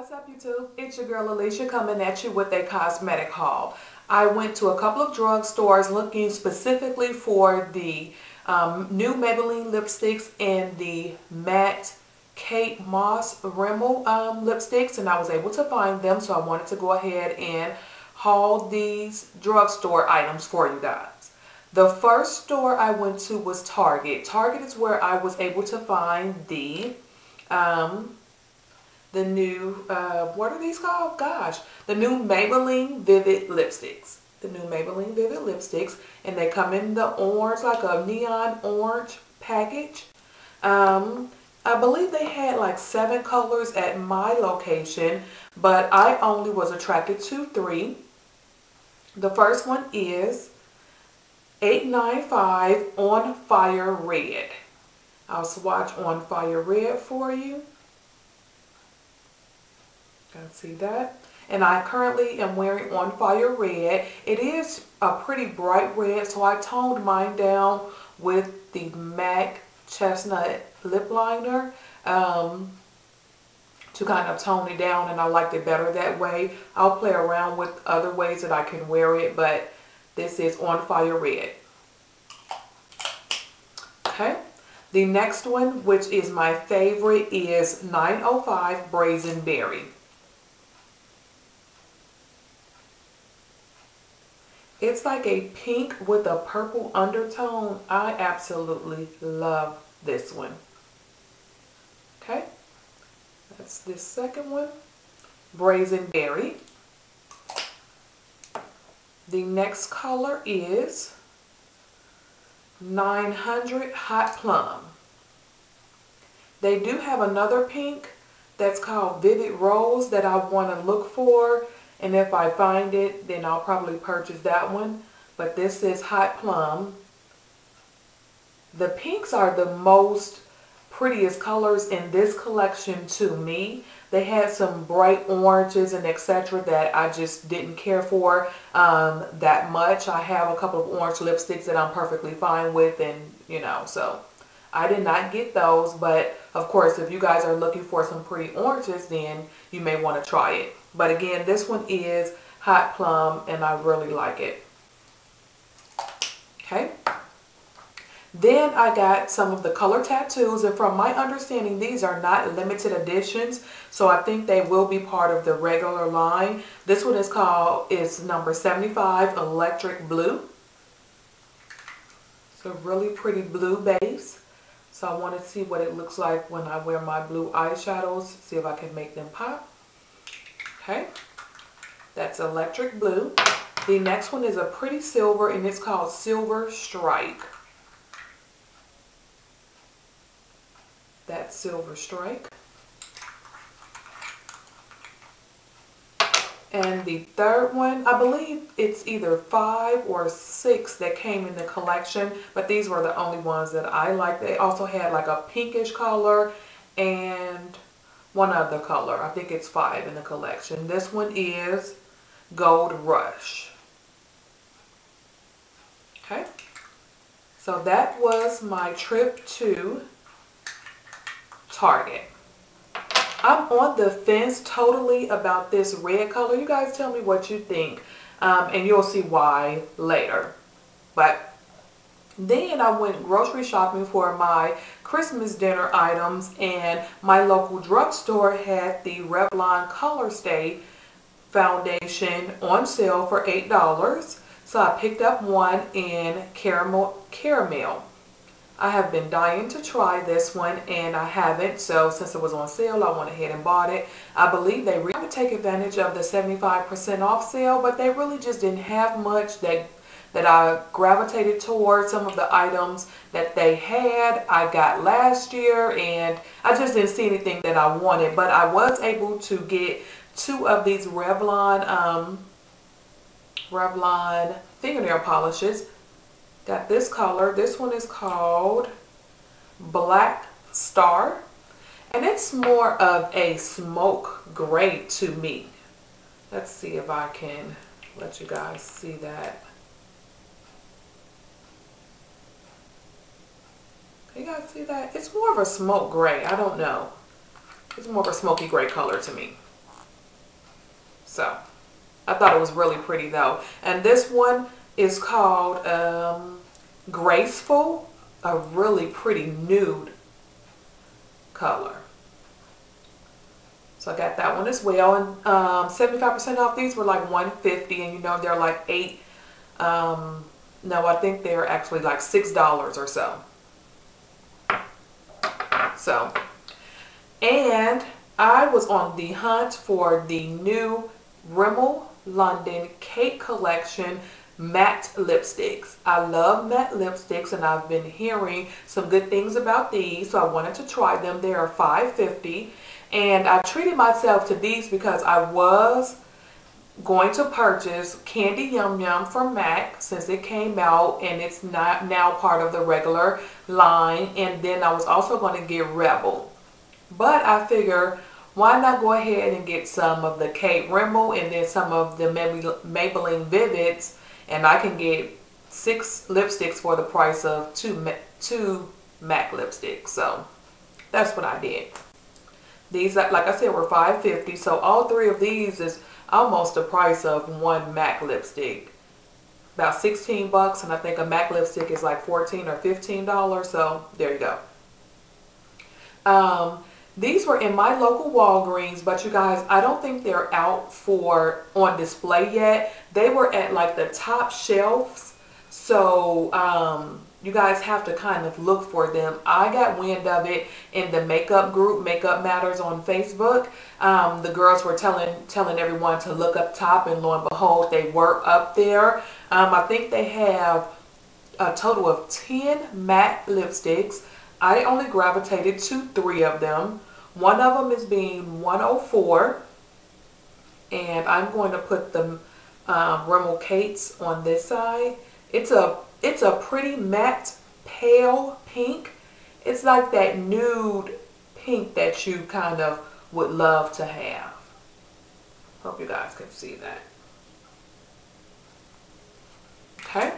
What's up YouTube? It's your girl Alicia coming at you with a cosmetic haul. I went to a couple of drugstores looking specifically for the um, new Maybelline lipsticks and the matte Kate Moss Rimmel um, lipsticks and I was able to find them so I wanted to go ahead and haul these drugstore items for you guys. The first store I went to was Target. Target is where I was able to find the um, the new, uh, what are these called? Gosh, the new Maybelline Vivid lipsticks. The new Maybelline Vivid lipsticks. And they come in the orange, like a neon orange package. Um, I believe they had like seven colors at my location, but I only was attracted to three. The first one is 895 On Fire Red. I'll swatch On Fire Red for you. Can see that? And I currently am wearing On Fire Red. It is a pretty bright red, so I toned mine down with the MAC Chestnut Lip Liner um, to kind of tone it down, and I liked it better that way. I'll play around with other ways that I can wear it, but this is On Fire Red. Okay. The next one, which is my favorite, is 905 Brazen Berry. It's like a pink with a purple undertone. I absolutely love this one. Okay, that's this second one. Brazen Berry. The next color is 900 Hot Plum. They do have another pink that's called Vivid Rose that I want to look for and if I find it, then I'll probably purchase that one. But this is Hot Plum. The pinks are the most prettiest colors in this collection to me. They had some bright oranges and etc. that I just didn't care for um, that much. I have a couple of orange lipsticks that I'm perfectly fine with and you know so I did not get those but of course if you guys are looking for some pretty oranges then you may want to try it. But again, this one is hot plum and I really like it. Okay. Then I got some of the color tattoos and from my understanding these are not limited editions so I think they will be part of the regular line. This one is called, is number 75 Electric Blue. It's a really pretty blue base. So I want to see what it looks like when I wear my blue eyeshadows, see if I can make them pop. Okay, that's electric blue. The next one is a pretty silver and it's called Silver Strike. That's Silver Strike. And the third one, I believe it's either five or six that came in the collection, but these were the only ones that I liked. They also had like a pinkish color and one other color. I think it's five in the collection. This one is Gold Rush. Okay. So that was my trip to Target. I'm on the fence totally about this red color. You guys tell me what you think. Um, and you'll see why later. But then I went grocery shopping for my Christmas dinner items and my local drugstore had the Revlon Color Stay foundation on sale for $8. So I picked up one in caramel. caramel. I have been dying to try this one and I haven't. So since it was on sale, I went ahead and bought it. I believe they really take advantage of the 75% off sale, but they really just didn't have much that that I gravitated towards some of the items that they had. I got last year and I just didn't see anything that I wanted but I was able to get two of these Revlon um, Revlon fingernail polishes. Got this color. This one is called Black Star and it's more of a smoke gray to me. Let's see if I can let you guys see that guys see that? It's more of a smoke gray. I don't know. It's more of a smoky gray color to me. So I thought it was really pretty though. And this one is called um, Graceful, a really pretty nude color. So I got that one as well. And 75% um, off these were like 150 and you know they're like 8 um, no, I think they're actually like $6 or so. So, and I was on the hunt for the new Rimmel London Kate Collection matte lipsticks. I love matte lipsticks and I've been hearing some good things about these so I wanted to try them. They are $5.50 and I treated myself to these because I was going to purchase Candy Yum Yum from MAC since it came out and it's not now part of the regular line and then I was also going to get Rebel. But I figure why not go ahead and get some of the Kate Rimmel and then some of the Maybelline Vivids and I can get six lipsticks for the price of two, two MAC lipsticks. So that's what I did. These, like I said, were $5.50. So all three of these is almost the price of one MAC lipstick. About 16 bucks and I think a MAC lipstick is like 14 or $15. So there you go. Um, these were in my local Walgreens, but you guys, I don't think they're out for on display yet. They were at like the top shelves. So um, you guys have to kind of look for them. I got wind of it in the makeup group, Makeup Matters on Facebook. Um, the girls were telling telling everyone to look up top, and lo and behold, they were up there. Um, I think they have a total of 10 matte lipsticks. I only gravitated to three of them. One of them is being 104, and I'm going to put the um, Rimmel Kates on this side. It's a it's a pretty matte pale pink. It's like that nude pink that you kind of would love to have. Hope you guys can see that. Okay.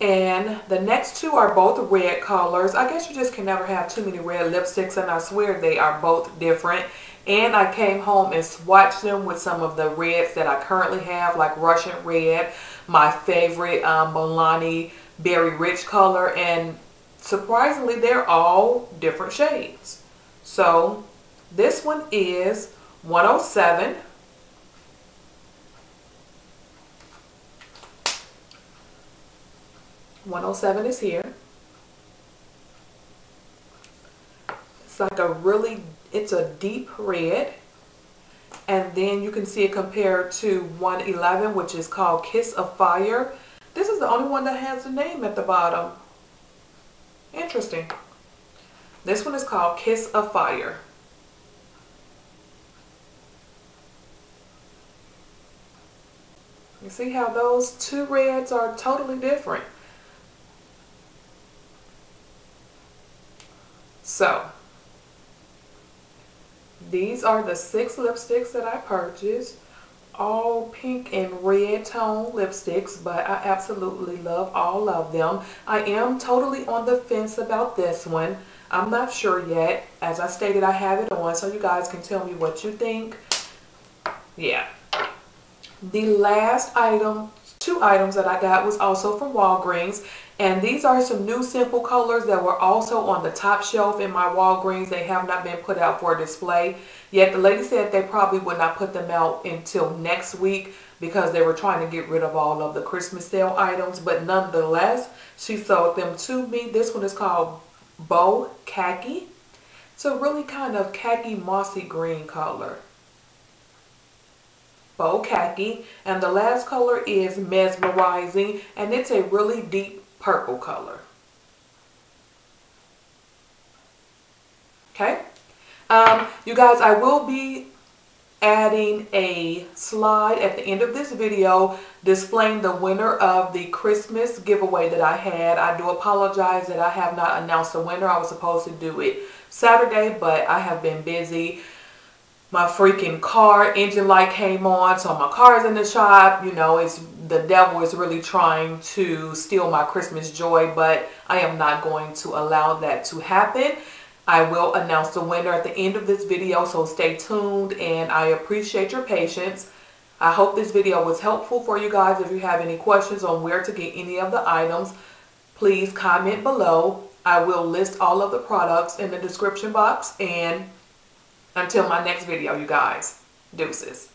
And the next two are both red colors. I guess you just can never have too many red lipsticks and I swear they are both different. And I came home and swatched them with some of the reds that I currently have like Russian red, my favorite um, Milani Berry Rich color and surprisingly they're all different shades. So this one is 107 107 is here. It's like a really, it's a deep red. And then you can see it compared to 111, which is called Kiss of Fire. This is the only one that has the name at the bottom. Interesting. This one is called Kiss of Fire. You see how those two reds are totally different. So, these are the six lipsticks that I purchased. All pink and red tone lipsticks, but I absolutely love all of them. I am totally on the fence about this one. I'm not sure yet. As I stated, I have it on, so you guys can tell me what you think. Yeah. The last item two items that I got was also from Walgreens. And these are some new Sinful Colors that were also on the top shelf in my Walgreens. They have not been put out for display yet. The lady said they probably would not put them out until next week because they were trying to get rid of all of the Christmas sale items. But nonetheless, she sold them to me. This one is called Bow Khaki. It's a really kind of khaki mossy green color. Bow Khaki. And the last color is Mesmerizing. And it's a really deep purple color. Okay. Um, you guys, I will be adding a slide at the end of this video displaying the winner of the Christmas giveaway that I had. I do apologize that I have not announced the winner. I was supposed to do it Saturday, but I have been busy my freaking car engine light came on so my car is in the shop you know it's the devil is really trying to steal my christmas joy but i am not going to allow that to happen I will announce the winner at the end of this video, so stay tuned and I appreciate your patience. I hope this video was helpful for you guys. If you have any questions on where to get any of the items, please comment below. I will list all of the products in the description box and until my next video, you guys, deuces.